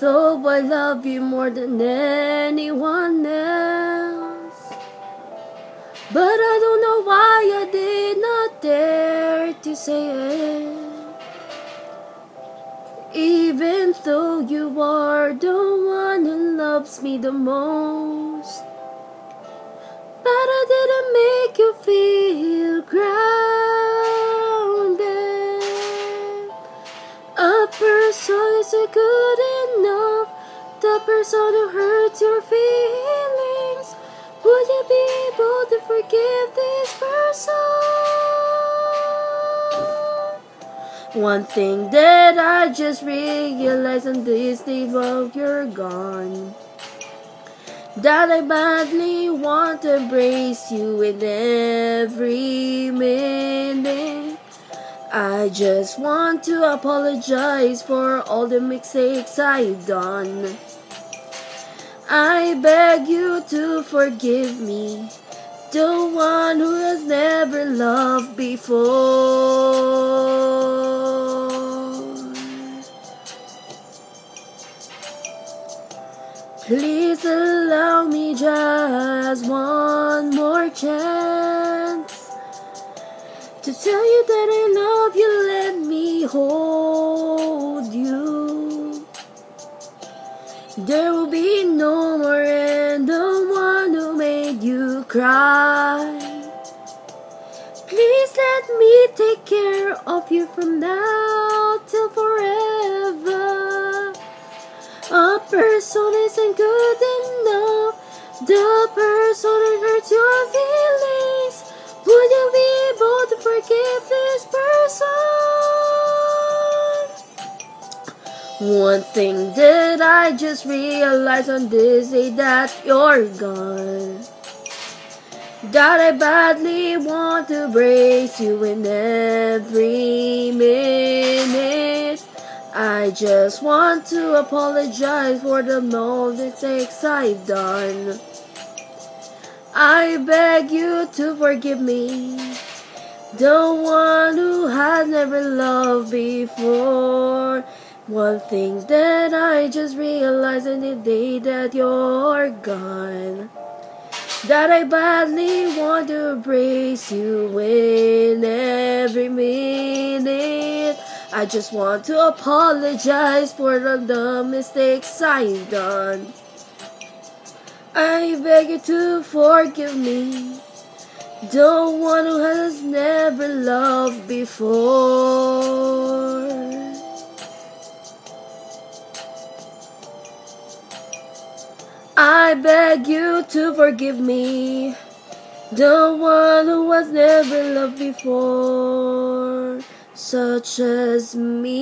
though I love you more than anyone else. But I don't know why I did not dare to say it. Even though you are the one who loves me the most. But I didn't make you feel grounded. Person isn't good enough. The person who hurts your feelings. Would you be able to forgive this person? One thing that I just realized on this day while you're gone. That I badly want to embrace you in every minute. I just want to apologize for all the mistakes I've done. I beg you to forgive me, the one who has never loved before. Please allow me just one more chance to tell you that I love you. Let me hold you. There will be no more and the one who made you cry. Please let me take care of you from now till forever. A person isn't good enough. The person who hurts your feelings. Would you be forgive this person? One thing that I just realized on this day that you're gone. That I badly want to embrace you in every minute. I just want to apologize for the mistakes I've done. I beg you to forgive me, the one who has never loved before. One thing that I just realized in the day that you're gone. That I badly want to embrace you in every minute. I just want to apologize for the, the mistakes I've done. I beg you to forgive me, the one who has never loved before. I beg you to forgive me, the one who was never loved before such as me.